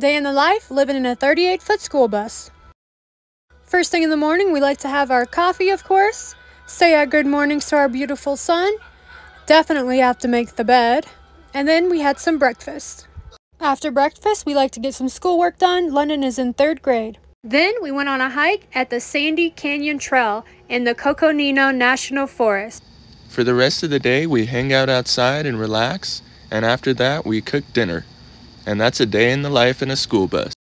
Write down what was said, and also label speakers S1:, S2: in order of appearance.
S1: Day in the life living in a 38 foot school bus. First thing in the morning, we like to have our coffee, of course, say our good mornings to our beautiful son, definitely have to make the bed, and then we had some breakfast. After breakfast, we like to get some schoolwork done. London is in third grade. Then we went on a hike at the Sandy Canyon Trail in the Coconino National Forest.
S2: For the rest of the day, we hang out outside and relax, and after that, we cook dinner. And that's a day in the life in a school bus.